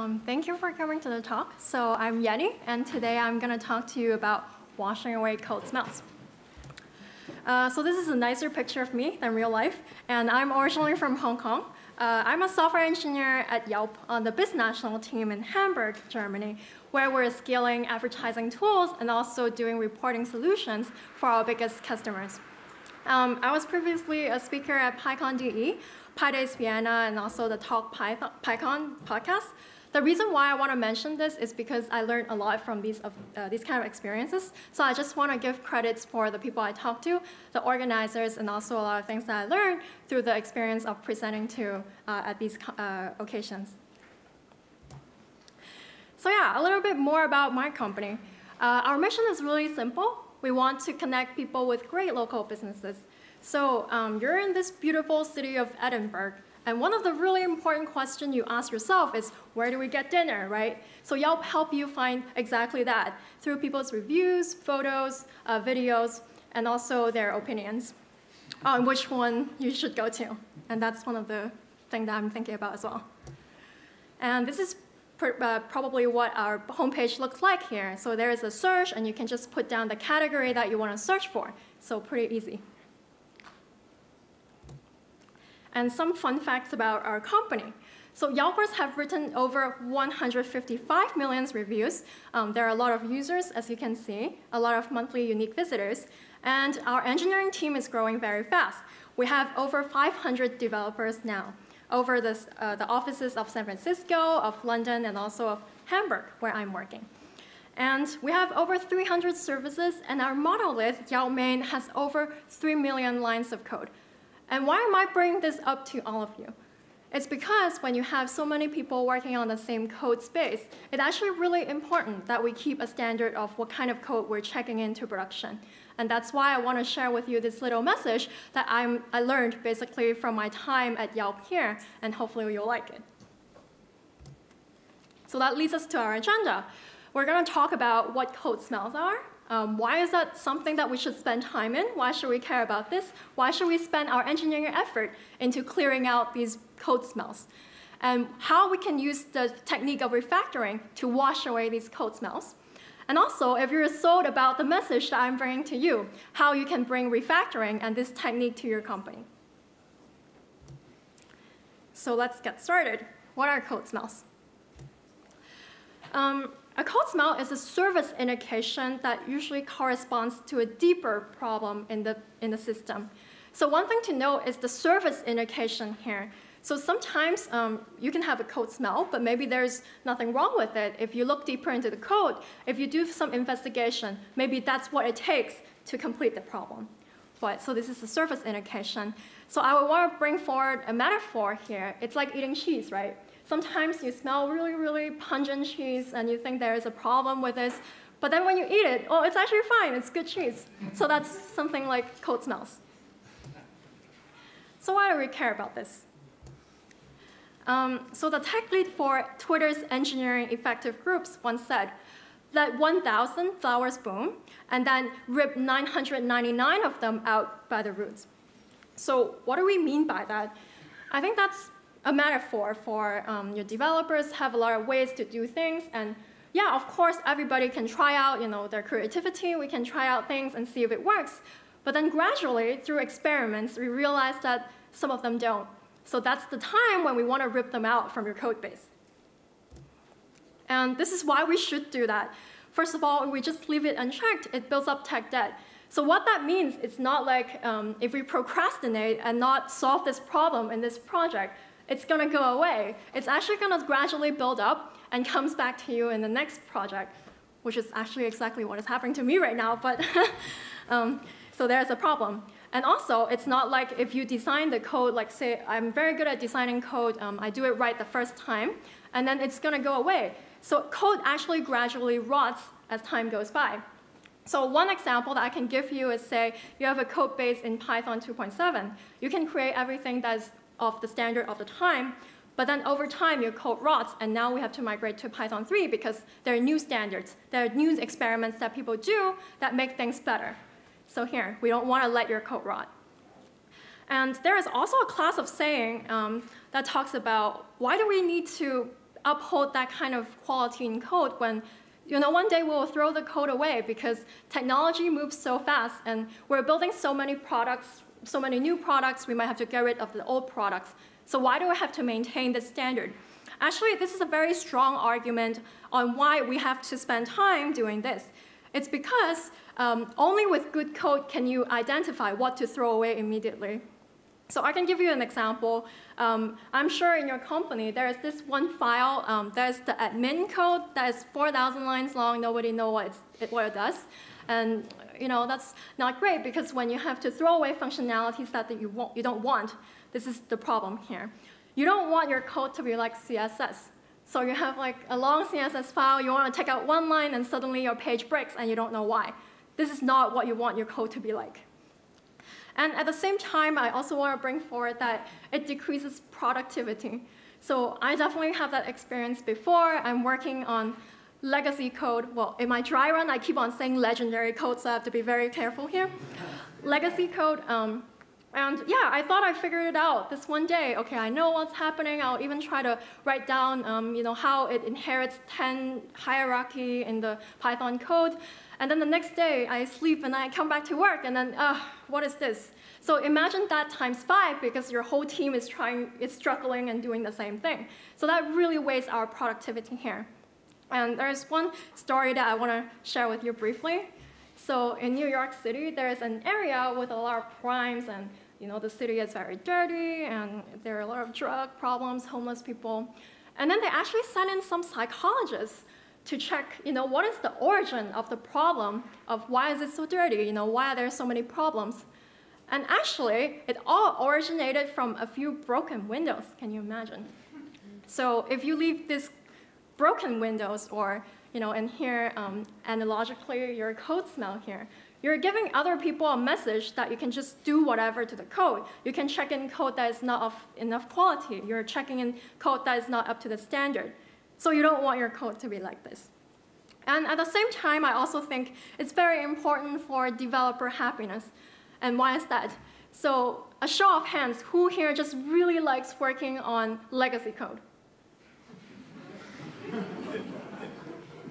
Um, thank you for coming to the talk. So I'm Yenny, and today I'm going to talk to you about washing away code smells. Uh, so this is a nicer picture of me than real life, and I'm originally from Hong Kong. Uh, I'm a software engineer at Yelp on the Biz National team in Hamburg, Germany, where we're scaling advertising tools and also doing reporting solutions for our biggest customers. Um, I was previously a speaker at PyCon DE, PyDays Vienna, and also the Talk Python podcast. The reason why I want to mention this is because I learned a lot from these, uh, these kind of experiences. So I just want to give credits for the people I talked to, the organizers, and also a lot of things that I learned through the experience of presenting to uh, at these uh, occasions. So yeah, a little bit more about my company. Uh, our mission is really simple. We want to connect people with great local businesses. So um, you're in this beautiful city of Edinburgh, and one of the really important questions you ask yourself is, where do we get dinner, right? So Yelp help you find exactly that through people's reviews, photos, uh, videos, and also their opinions on which one you should go to. And that's one of the things that I'm thinking about as well. And this is uh, probably what our homepage looks like here. So there is a search, and you can just put down the category that you want to search for. So pretty easy. And some fun facts about our company. So Yelpers have written over 155 million reviews. Um, there are a lot of users, as you can see, a lot of monthly unique visitors. And our engineering team is growing very fast. We have over 500 developers now over this, uh, the offices of San Francisco, of London, and also of Hamburg, where I'm working. And we have over 300 services, and our monolith, Yelp Main, has over 3 million lines of code. And why am I bringing this up to all of you? It's because when you have so many people working on the same code space, it's actually really important that we keep a standard of what kind of code we're checking into production. And that's why I want to share with you this little message that I'm, I learned basically from my time at Yelp here, and hopefully you'll like it. So that leads us to our agenda. We're going to talk about what code smells are, um, why is that something that we should spend time in? Why should we care about this? Why should we spend our engineering effort into clearing out these code smells? And how we can use the technique of refactoring to wash away these code smells. And also, if you're sold about the message that I'm bringing to you, how you can bring refactoring and this technique to your company. So let's get started. What are code smells? Um, a code smell is a surface indication that usually corresponds to a deeper problem in the, in the system. So one thing to note is the surface indication here. So sometimes um, you can have a code smell, but maybe there's nothing wrong with it. If you look deeper into the code, if you do some investigation, maybe that's what it takes to complete the problem. But, so this is a surface indication. So I would want to bring forward a metaphor here. It's like eating cheese, right? Sometimes you smell really, really pungent cheese and you think there is a problem with this, but then when you eat it, oh, it's actually fine, it's good cheese. So that's something like code smells. So why do we care about this? Um, so the tech lead for Twitter's engineering effective groups once said, let 1,000 flowers bloom, and then rip 999 of them out by the roots. So what do we mean by that? I think that's a metaphor for um, your developers have a lot of ways to do things. And yeah, of course, everybody can try out you know, their creativity. We can try out things and see if it works. But then gradually, through experiments, we realize that some of them don't. So that's the time when we want to rip them out from your code base. And this is why we should do that. First of all, if we just leave it unchecked, it builds up tech debt. So what that means, it's not like um, if we procrastinate and not solve this problem in this project, it's going to go away. It's actually going to gradually build up and comes back to you in the next project, which is actually exactly what is happening to me right now. But um, so there's a problem. And also, it's not like if you design the code, like say, I'm very good at designing code, um, I do it right the first time, and then it's going to go away. So code actually gradually rots as time goes by. So one example that I can give you is say you have a code base in Python 2.7. You can create everything that's of the standard of the time. But then over time, your code rots, and now we have to migrate to Python 3 because there are new standards. There are new experiments that people do that make things better. So here, we don't want to let your code rot. And there is also a class of saying um, that talks about why do we need to uphold that kind of quality in code when you know, one day we'll throw the code away because technology moves so fast and we're building so many products, so many new products, we might have to get rid of the old products. So why do we have to maintain the standard? Actually, this is a very strong argument on why we have to spend time doing this. It's because um, only with good code can you identify what to throw away immediately. So I can give you an example. Um, I'm sure in your company there is this one file, um, there's the admin code that is 4,000 lines long, nobody knows what, it, what it does. And you know, that's not great because when you have to throw away functionalities that, you, want, you don't want, this is the problem here. You don't want your code to be like CSS. So you have like a long CSS file, you want to take out one line and suddenly your page breaks and you don't know why. This is not what you want your code to be like. And at the same time, I also want to bring forward that it decreases productivity. So I definitely have that experience before. I'm working on legacy code. Well, in my dry run, I keep on saying legendary code, so I have to be very careful here. legacy code, um, and yeah, I thought I figured it out this one day. Okay, I know what's happening. I'll even try to write down um, you know, how it inherits 10 hierarchy in the Python code. And then the next day, I sleep and I come back to work, and then, uh, what is this? So imagine that times five because your whole team is trying, is struggling and doing the same thing. So that really wastes our productivity here. And there's one story that I want to share with you briefly. So in New York City, there's an area with a lot of crimes, and you know the city is very dirty, and there are a lot of drug problems, homeless people. And then they actually sent in some psychologists to check, you know, what is the origin of the problem of why is it so dirty? You know, why are there so many problems? And actually, it all originated from a few broken windows. Can you imagine? So if you leave these broken windows or you know, and here, um, analogically, your code smell here. You're giving other people a message that you can just do whatever to the code. You can check in code that is not of enough quality. You're checking in code that is not up to the standard. So you don't want your code to be like this. And at the same time, I also think it's very important for developer happiness. And why is that? So a show of hands, who here just really likes working on legacy code?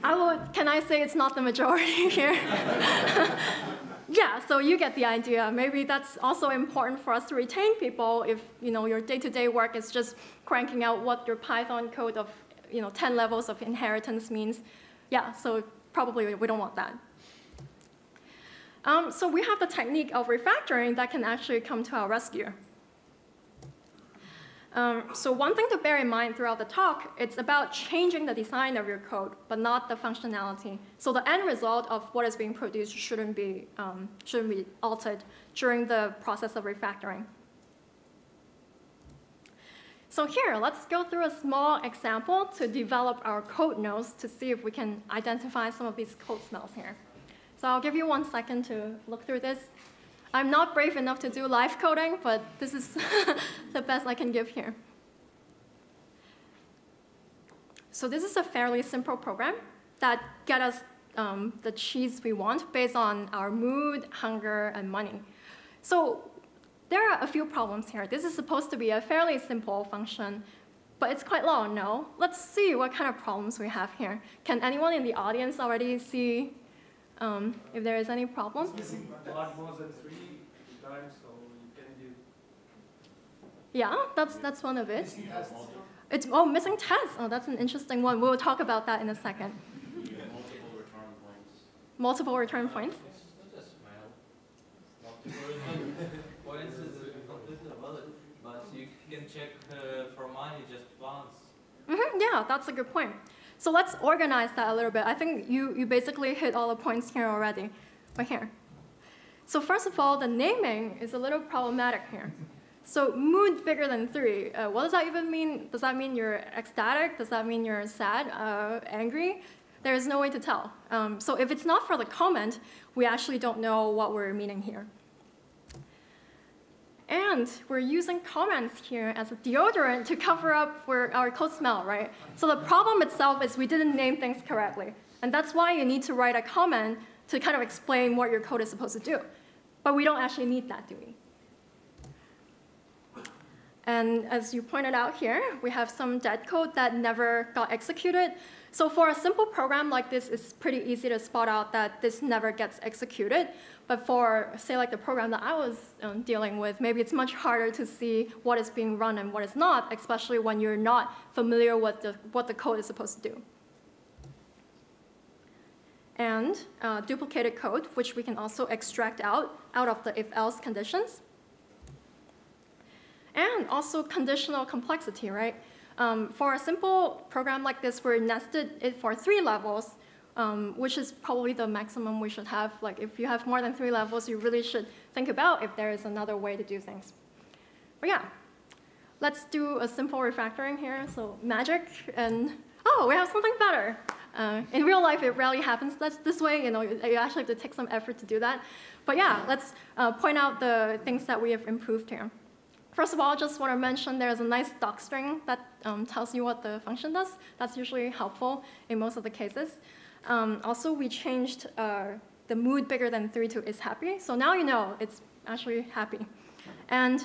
I will, can I say it's not the majority here? yeah, so you get the idea. Maybe that's also important for us to retain people if you know, your day-to-day -day work is just cranking out what your Python code of you know, 10 levels of inheritance means. Yeah, so probably we don't want that. Um, so we have the technique of refactoring that can actually come to our rescue. Um, so one thing to bear in mind throughout the talk, it's about changing the design of your code, but not the functionality. So the end result of what is being produced shouldn't be, um, shouldn't be altered during the process of refactoring. So here, let's go through a small example to develop our code nose to see if we can identify some of these code smells here. So I'll give you one second to look through this. I'm not brave enough to do live coding, but this is the best I can give here. So this is a fairly simple program that get us um, the cheese we want based on our mood, hunger, and money. So there are a few problems here. This is supposed to be a fairly simple function, but it's quite long, no? Let's see what kind of problems we have here. Can anyone in the audience already see um, if there is any problem. Yeah, that's, that's one of it. It's, oh, missing tests. Oh, that's an interesting one. We'll talk about that in a second. Multiple return points. Multiple return points? points is completely valid, but you can check uh, for money just once. Mm -hmm, yeah, that's a good point. So let's organize that a little bit. I think you, you basically hit all the points here already, right here. So first of all, the naming is a little problematic here. So mood bigger than three, uh, what does that even mean? Does that mean you're ecstatic? Does that mean you're sad, uh, angry? There is no way to tell. Um, so if it's not for the comment, we actually don't know what we're meaning here. And we're using comments here as a deodorant to cover up for our code smell, right? So the problem itself is we didn't name things correctly. And that's why you need to write a comment to kind of explain what your code is supposed to do. But we don't actually need that, do we? And as you pointed out here, we have some dead code that never got executed. So for a simple program like this, it's pretty easy to spot out that this never gets executed. But for, say, like the program that I was um, dealing with, maybe it's much harder to see what is being run and what is not, especially when you're not familiar with the, what the code is supposed to do. And uh, duplicated code, which we can also extract out, out of the if-else conditions. And also conditional complexity, right? Um, for a simple program like this, we're nested it for three levels, um, which is probably the maximum we should have. Like if you have more than three levels, you really should think about if there is another way to do things. But yeah, let's do a simple refactoring here. So magic and, oh, we have something better. Uh, in real life, it rarely happens this, this way. You know, you, you, actually have to take some effort to do that. But yeah, let's uh, point out the things that we have improved here. First of all, I just want to mention there's a nice doc string that um, tells you what the function does. That's usually helpful in most of the cases. Um, also, we changed uh, the mood bigger than 3 to is happy. So now you know it's actually happy. And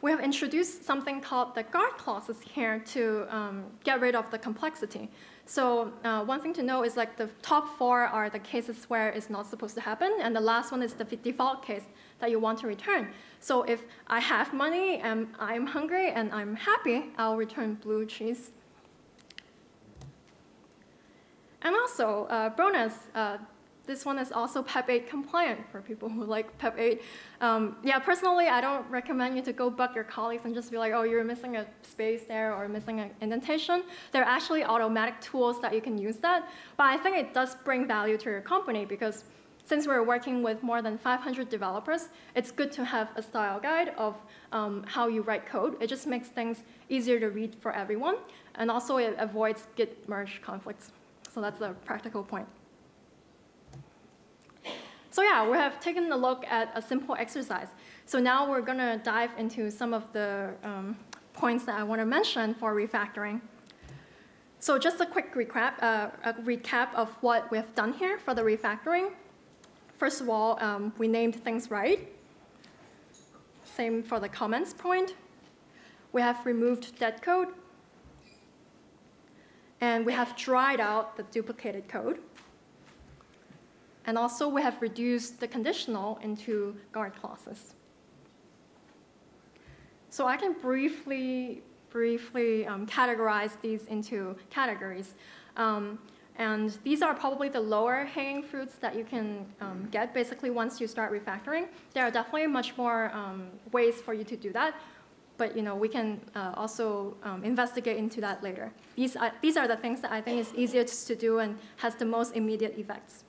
we have introduced something called the guard clauses here to um, get rid of the complexity. So uh, one thing to know is like the top four are the cases where it's not supposed to happen, and the last one is the default case that you want to return. So if I have money and I'm hungry and I'm happy, I'll return blue cheese. And also, uh, bonus, uh, this one is also PEP 8 compliant for people who like PEP 8. Um, yeah, personally, I don't recommend you to go bug your colleagues and just be like, oh, you're missing a space there or missing an indentation. There are actually automatic tools that you can use that. But I think it does bring value to your company because since we're working with more than 500 developers, it's good to have a style guide of um, how you write code. It just makes things easier to read for everyone. And also it avoids git merge conflicts. So that's a practical point. So yeah, we have taken a look at a simple exercise. So now we're going to dive into some of the um, points that I want to mention for refactoring. So just a quick recap, uh, a recap of what we've done here for the refactoring. First of all, um, we named things right. Same for the comments point. We have removed dead code. And we have dried out the duplicated code. And also, we have reduced the conditional into guard clauses. So I can briefly, briefly um, categorize these into categories. Um, and these are probably the lower hanging fruits that you can um, get basically once you start refactoring. There are definitely much more um, ways for you to do that, but you know, we can uh, also um, investigate into that later. These are, these are the things that I think is easiest to do and has the most immediate effects.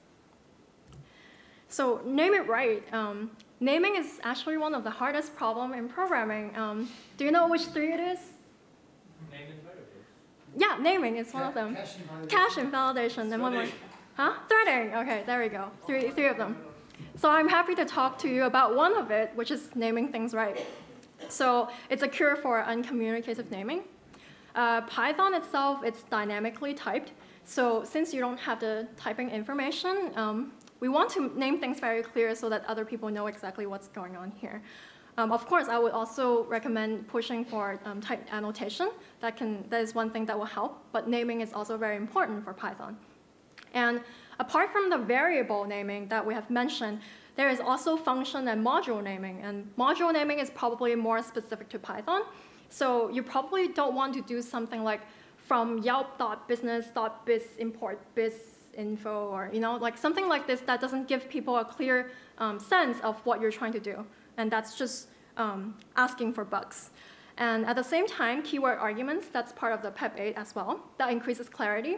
So name it right. Um, naming is actually one of the hardest problems in programming. Um, do you know which three it is? Yeah, naming is one of them. Cache invalidation. and one more. Huh? Threading. Okay, there we go. Three, three of them. So I'm happy to talk to you about one of it, which is naming things right. So it's a cure for uncommunicative naming. Uh, Python itself, it's dynamically typed. So since you don't have the typing information, um, we want to name things very clear so that other people know exactly what's going on here. Um, of course, I would also recommend pushing for um, type annotation. That, can, that is one thing that will help, but naming is also very important for Python. And apart from the variable naming that we have mentioned, there is also function and module naming. And module naming is probably more specific to Python. So you probably don't want to do something like from yelp.business.biz import biz info or you know like something like this that doesn't give people a clear um, sense of what you're trying to do and that's just um, asking for bugs. And at the same time, keyword arguments, that's part of the PEP 8 as well. That increases clarity.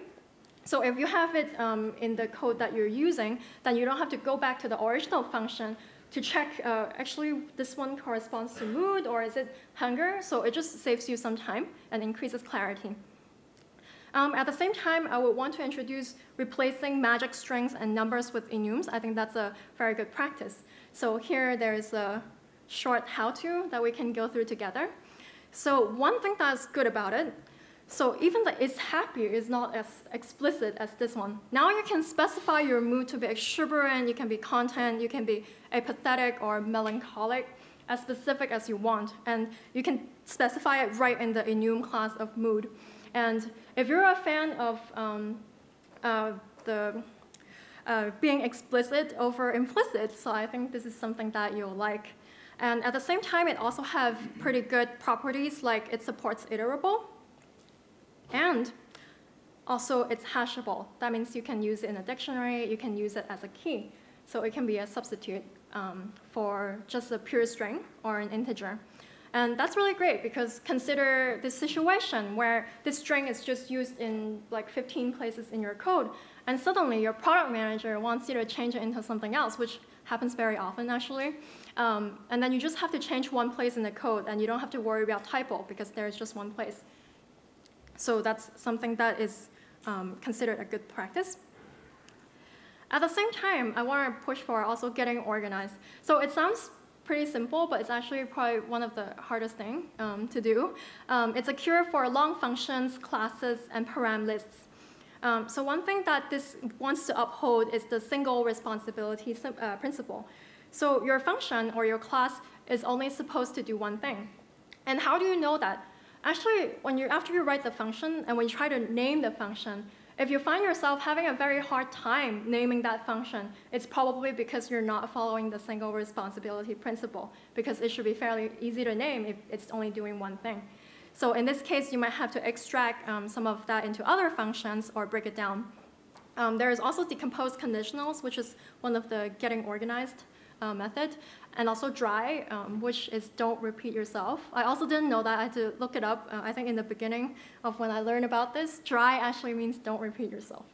So if you have it um, in the code that you're using, then you don't have to go back to the original function to check, uh, actually, this one corresponds to mood, or is it hunger? So it just saves you some time and increases clarity. Um, at the same time, I would want to introduce replacing magic strings and numbers with enums. I think that's a very good practice. So here there's a short how-to that we can go through together. So one thing that's good about it, so even the is happy is not as explicit as this one. Now you can specify your mood to be exuberant, you can be content, you can be apathetic or melancholic. as specific as you want. And you can specify it right in the enum class of mood. And if you're a fan of um, uh, the uh, being explicit over implicit, so I think this is something that you'll like. And at the same time, it also has pretty good properties, like it supports iterable, and also it's hashable. That means you can use it in a dictionary, you can use it as a key. So it can be a substitute um, for just a pure string or an integer. And that's really great because consider this situation where this string is just used in like 15 places in your code, and suddenly your product manager wants you to change it into something else, which happens very often actually. Um, and then you just have to change one place in the code, and you don't have to worry about typo because there's just one place. So that's something that is um, considered a good practice. At the same time, I want to push for also getting organized. So it sounds pretty simple, but it's actually probably one of the hardest thing um, to do. Um, it's a cure for long functions, classes, and param lists. Um, so one thing that this wants to uphold is the single responsibility uh, principle. So your function or your class is only supposed to do one thing. And how do you know that? Actually, when you, after you write the function and when you try to name the function, if you find yourself having a very hard time naming that function, it's probably because you're not following the single responsibility principle, because it should be fairly easy to name if it's only doing one thing. So in this case, you might have to extract um, some of that into other functions or break it down. Um, there is also decomposed conditionals, which is one of the getting organized uh, method, and also dry, um, which is don't repeat yourself. I also didn't know that. I had to look it up. Uh, I think in the beginning of when I learned about this, dry actually means don't repeat yourself.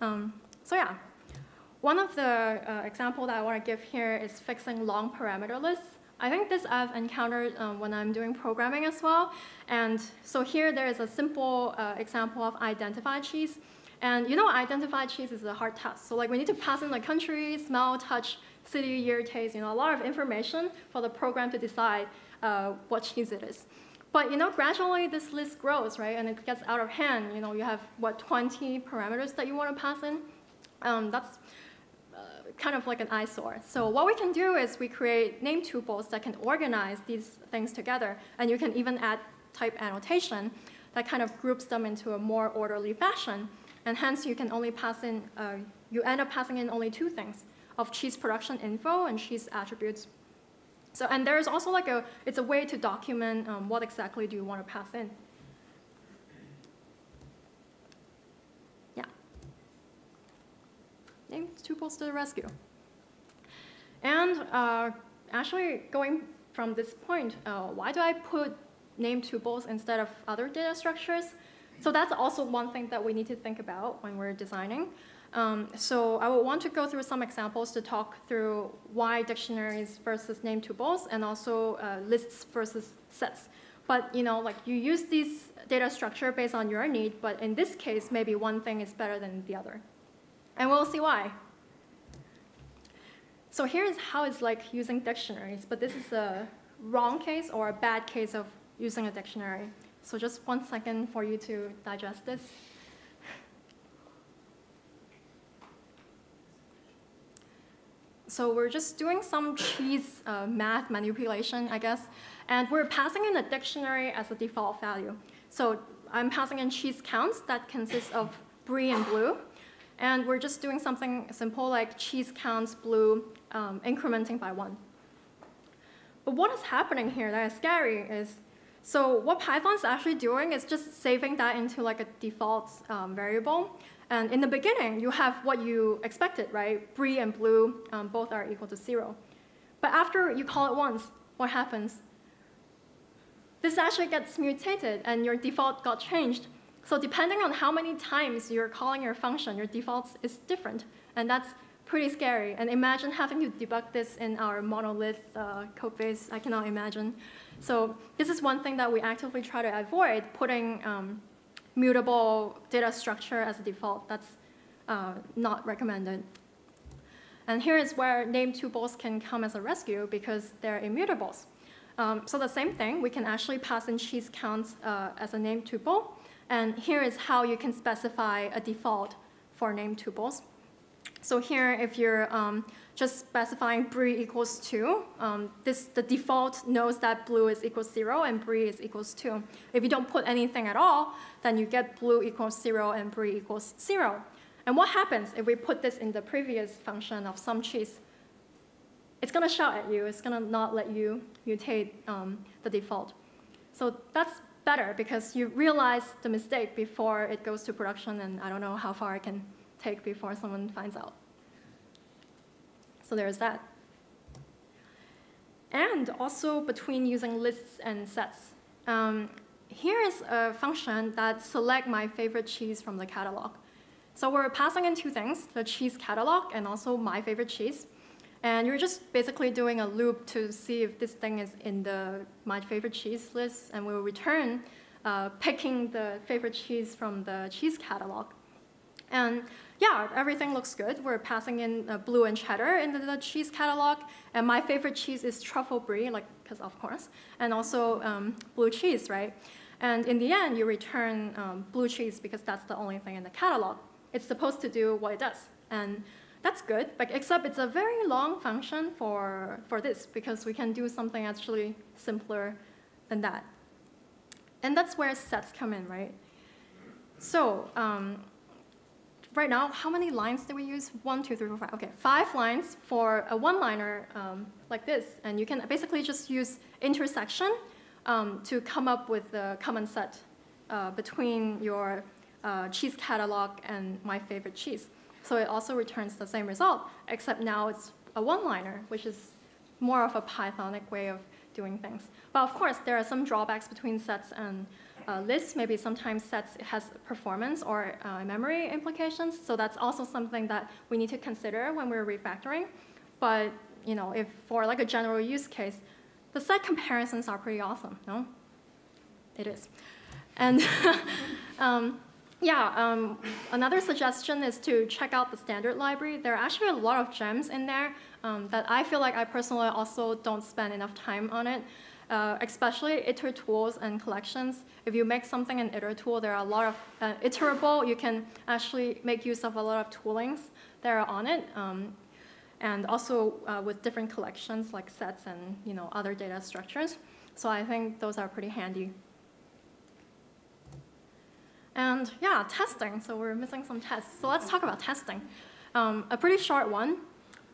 Um, so yeah, one of the uh, example that I want to give here is fixing long parameter lists. I think this I've encountered um, when I'm doing programming as well. And so here there is a simple uh, example of identified cheese. And you know, identified cheese is a hard task. So like we need to pass in the country, smell, touch, city, year, taste, you know, a lot of information for the program to decide uh, what cheese it is. But you know, gradually this list grows, right? And it gets out of hand. You know, you have what 20 parameters that you want to pass in. Um, that's kind of like an eyesore. So what we can do is we create name tuples that can organize these things together, and you can even add type annotation that kind of groups them into a more orderly fashion. And hence, you can only pass in, uh, you end up passing in only two things of cheese production info and cheese attributes. So, and there's also like a, it's a way to document um, what exactly do you want to pass in. Yeah. Name tuples to the rescue. And uh, actually going from this point, uh, why do I put name tuples instead of other data structures? So that's also one thing that we need to think about when we're designing. Um, so I would want to go through some examples to talk through why dictionaries versus name tuples and also uh, lists versus sets. But you know, like you use these data structure based on your need, but in this case, maybe one thing is better than the other. And we'll see why. So here's how it's like using dictionaries, but this is a wrong case or a bad case of using a dictionary. So just one second for you to digest this. So we're just doing some cheese uh, math manipulation, I guess, and we're passing in a dictionary as a default value. So I'm passing in cheese counts that consists of brie and blue, and we're just doing something simple like cheese counts blue um, incrementing by one. But what is happening here that is scary is, so what Python's actually doing is just saving that into like a default um, variable, and in the beginning, you have what you expected, right? Brie and blue, um, both are equal to zero. But after you call it once, what happens? This actually gets mutated and your default got changed. So depending on how many times you're calling your function, your default is different. And that's pretty scary. And imagine having to debug this in our monolith uh, code base. I cannot imagine. So this is one thing that we actively try to avoid, putting um, mutable data structure as a default. That's uh, not recommended. And here is where name tuples can come as a rescue because they're immutables. Um, so the same thing, we can actually pass in cheese counts uh, as a name tuple. And here is how you can specify a default for name tuples. So here, if you're um, just specifying brie equals 2, um, this, the default knows that blue is equals 0 and brie is equals 2. If you don't put anything at all, then you get blue equals 0 and brie equals 0. And what happens if we put this in the previous function of some cheese? It's going to shout at you. It's going to not let you mutate um, the default. So that's better because you realize the mistake before it goes to production, and I don't know how far I can take before someone finds out. So there's that. And also between using lists and sets. Um, here is a function that select my favorite cheese from the catalog. So we're passing in two things, the cheese catalog and also my favorite cheese. And you're just basically doing a loop to see if this thing is in the my favorite cheese list, and we'll return uh, picking the favorite cheese from the cheese catalog. And yeah, everything looks good. We're passing in blue and cheddar into the cheese catalog, and my favorite cheese is truffle brie, like, because of course, and also um, blue cheese, right? And in the end, you return um, blue cheese because that's the only thing in the catalog it's supposed to do what it does. And that's good, but except it's a very long function for, for this because we can do something actually simpler than that. And that's where sets come in, right? So um, right now, how many lines do we use? One, two, three, four, five. Okay, five lines for a one-liner um, like this. And you can basically just use intersection um, to come up with the common set uh, between your uh, cheese catalog and my favorite cheese. So it also returns the same result, except now it's a one-liner, which is more of a Pythonic way of doing things. But of course, there are some drawbacks between sets and uh, lists. Maybe sometimes sets has performance or uh, memory implications. So that's also something that we need to consider when we're refactoring. But you know, if for like a general use case, the set comparisons are pretty awesome, no? It is. And um, yeah, um, another suggestion is to check out the standard library. There are actually a lot of gems in there um, that I feel like I personally also don't spend enough time on it, uh, especially itertools and collections. If you make something an iter tool, there are a lot of uh, iterable. You can actually make use of a lot of toolings that are on it. Um, and also uh, with different collections like sets and you know other data structures. So I think those are pretty handy. And yeah, testing. So we're missing some tests. So let's talk about testing. Um, a pretty short one,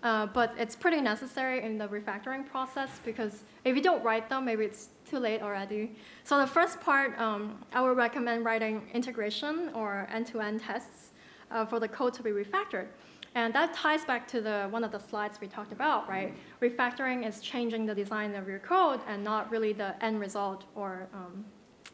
uh, but it's pretty necessary in the refactoring process because if you don't write them, maybe it's too late already. So the first part, um, I would recommend writing integration or end-to-end -end tests uh, for the code to be refactored. And that ties back to the, one of the slides we talked about, right? Refactoring is changing the design of your code and not really the end result or um,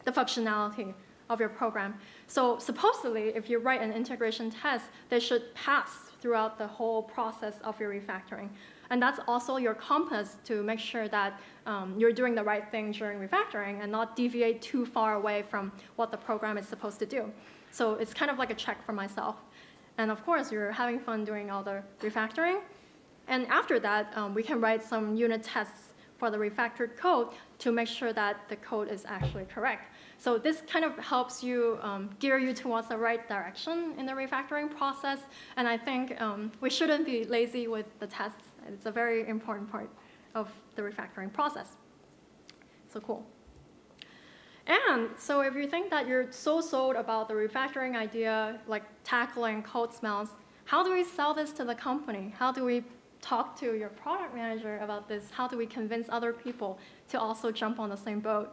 the functionality of your program. So supposedly, if you write an integration test, they should pass throughout the whole process of your refactoring. And that's also your compass to make sure that um, you're doing the right thing during refactoring and not deviate too far away from what the program is supposed to do. So it's kind of like a check for myself. And of course, you're having fun doing all the refactoring. And after that, um, we can write some unit tests for the refactored code to make sure that the code is actually correct. So this kind of helps you um, gear you towards the right direction in the refactoring process. And I think um, we shouldn't be lazy with the tests. It's a very important part of the refactoring process. So cool. And so if you think that you're so sold about the refactoring idea, like tackling code smells, how do we sell this to the company? How do we talk to your product manager about this? How do we convince other people to also jump on the same boat?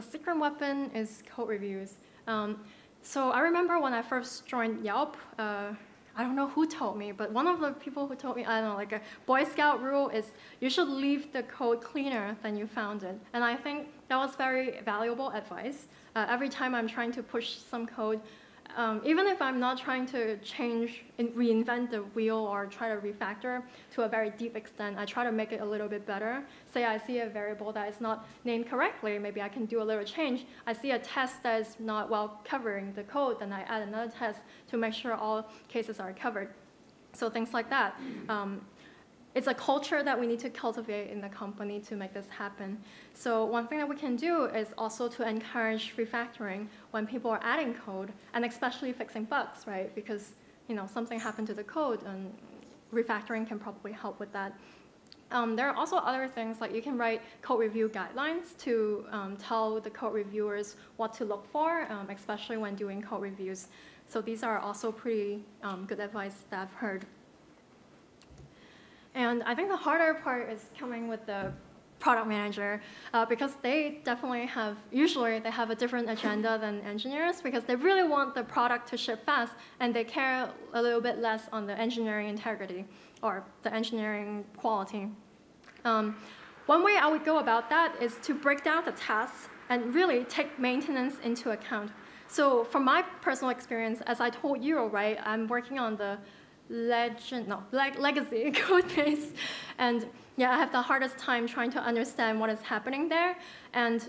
The secret weapon is code reviews. Um, so I remember when I first joined Yelp, uh, I don't know who told me, but one of the people who told me, I don't know, like a Boy Scout rule is you should leave the code cleaner than you found it. And I think that was very valuable advice. Uh, every time I'm trying to push some code, um, even if I'm not trying to change, and reinvent the wheel or try to refactor to a very deep extent, I try to make it a little bit better. Say I see a variable that is not named correctly, maybe I can do a little change. I see a test that is not well covering the code, then I add another test to make sure all cases are covered. So things like that. Um, it's a culture that we need to cultivate in the company to make this happen. So one thing that we can do is also to encourage refactoring when people are adding code, and especially fixing bugs, right? Because you know something happened to the code, and refactoring can probably help with that. Um, there are also other things like you can write code review guidelines to um, tell the code reviewers what to look for, um, especially when doing code reviews. So these are also pretty um, good advice that I've heard. And I think the harder part is coming with the product manager uh, because they definitely have, usually they have a different agenda than engineers because they really want the product to ship fast and they care a little bit less on the engineering integrity or the engineering quality. Um, one way I would go about that is to break down the tasks and really take maintenance into account. So from my personal experience, as I told you, right, I'm working on the legend, no, leg legacy code base. And yeah, I have the hardest time trying to understand what is happening there. And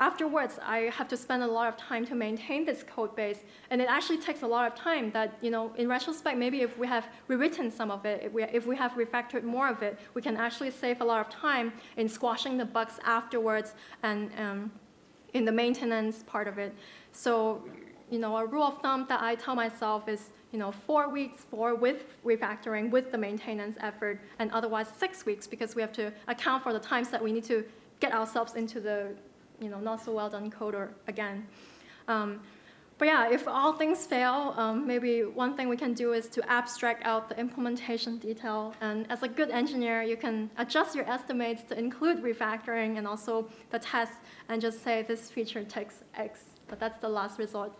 afterwards, I have to spend a lot of time to maintain this code base. And it actually takes a lot of time that, you know, in retrospect, maybe if we have rewritten some of it, if we, if we have refactored more of it, we can actually save a lot of time in squashing the bugs afterwards and um, in the maintenance part of it. So, you know, a rule of thumb that I tell myself is, you know, four weeks for with refactoring with the maintenance effort, and otherwise six weeks because we have to account for the times that we need to get ourselves into the you know, not so well done code again. Um, but yeah, if all things fail, um, maybe one thing we can do is to abstract out the implementation detail. And as a good engineer, you can adjust your estimates to include refactoring and also the test and just say this feature takes X. But that's the last resort.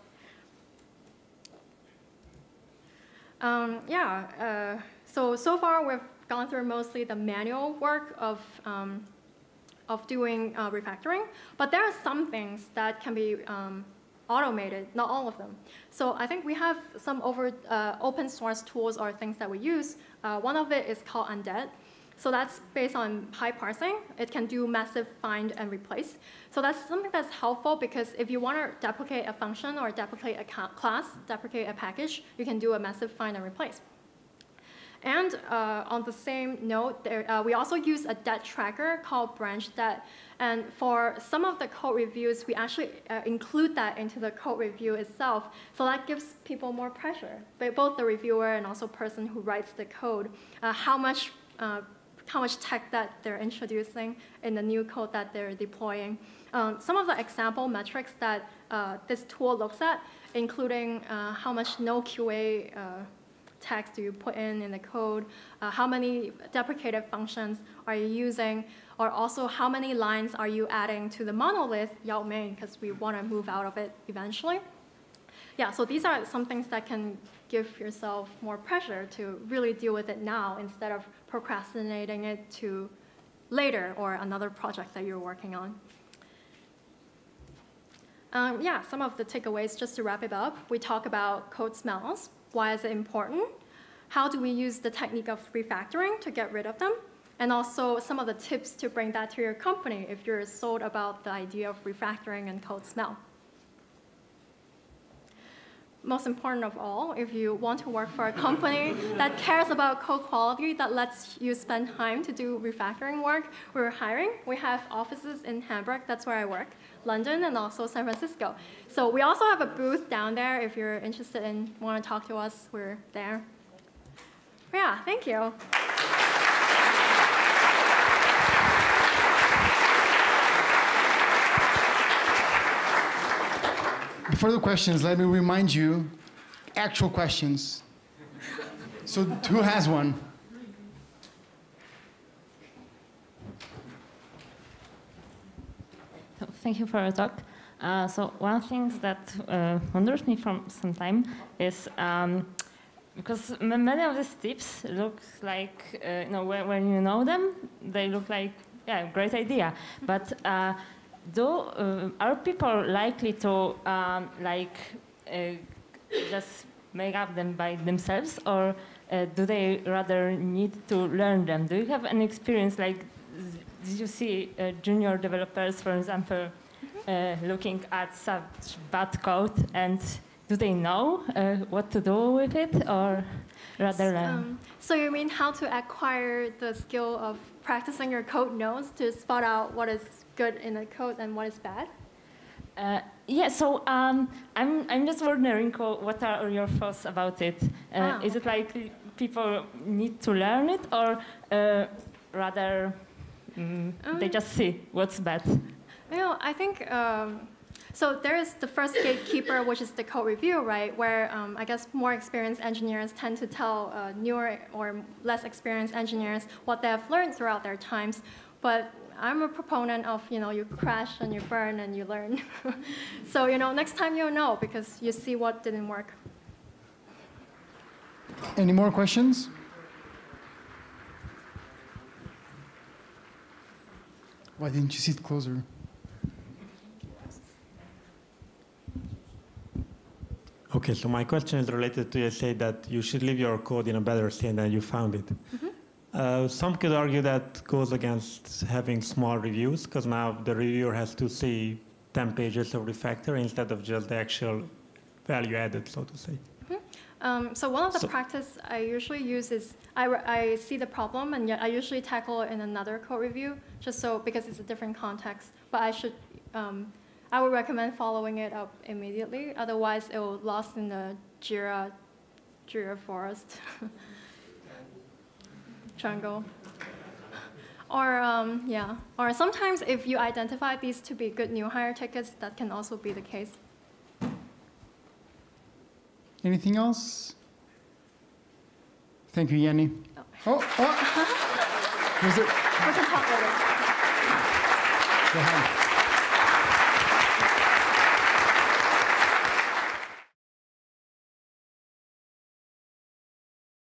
Um, yeah, uh, so, so far we've gone through mostly the manual work of um, of doing uh, refactoring, but there are some things that can be um, automated, not all of them. So I think we have some over, uh, open source tools or things that we use. Uh, one of it is called Undebt. So that's based on pyparsing. It can do massive find and replace. So that's something that's helpful because if you want to deprecate a function or deprecate a class, deprecate a package, you can do a massive find and replace. And uh, on the same note, there, uh, we also use a debt tracker called branch debt. And for some of the code reviews, we actually uh, include that into the code review itself. So that gives people more pressure, both the reviewer and also person who writes the code, uh, how much uh, how much tech that they're introducing in the new code that they're deploying. Um, some of the example metrics that uh, this tool looks at, including how much no QA text do you put in in the code, uh, how many deprecated functions are you using, or also how many lines are you adding to the monolith Yelp main, because we want to move out of it eventually. Yeah, so these are some things that can give yourself more pressure to really deal with it now instead of procrastinating it to later or another project that you're working on. Um, yeah, some of the takeaways just to wrap it up. We talk about code smells. Why is it important? How do we use the technique of refactoring to get rid of them? And also some of the tips to bring that to your company if you're sold about the idea of refactoring and code smell. Most important of all, if you want to work for a company that cares about code quality, that lets you spend time to do refactoring work, we're hiring. We have offices in Hamburg, that's where I work. London and also San Francisco. So we also have a booth down there. If you're interested and want to talk to us, we're there. Yeah, thank you. Before the questions, let me remind you, actual questions. So who has one? thank you for your talk. Uh, so one thing that uh, wonders me from some time is um, because many of these tips look like, uh, you know, when, when, you know them, they look like, yeah, great idea. But uh, do uh, are people likely to um, like uh, just make up them by themselves, or do they rather need to learn them? Do you have an experience like did you see uh, junior developers, for example, uh, looking at such bad code and do they know uh, what to do with it or rather than. Um, so you mean how to acquire the skill of practicing your code nose to spot out what is good in the code and what is bad? Uh, yeah, so um, I'm, I'm just wondering what are your thoughts about it? Uh, Ah. Is it like people need to learn it or uh, rather mm, they Um, just see what's bad? You know, I think um, so. There is the first gatekeeper, which is the code review, right? Where um, I guess more experienced engineers tend to tell uh, newer or less experienced engineers what they have learned throughout their times. But I'm a proponent of you know you crash and you burn and you learn. so you know next time you'll know because you see what didn't work. Any more questions? Why didn't you sit closer? Okay, so my question is related to you say that you should leave your code in a better state than you found it. Uh, some could argue that goes against having small reviews because now the reviewer has to see 10 pages of refactor instead of just the actual value added, so to say. Um, so one of the So- practice I usually use is I, I see the problem and yet I usually tackle it in another code review just so because it's a different context. But I should um, I would recommend following it up immediately. Otherwise, it will lost in the Jira Jira forest jungle. Or um, yeah, or sometimes if you identify these to be good new hire tickets, that can also be the case. Anything else? Thank you, Yenny. Oh, oh. Was it? We can talk later. Go ahead.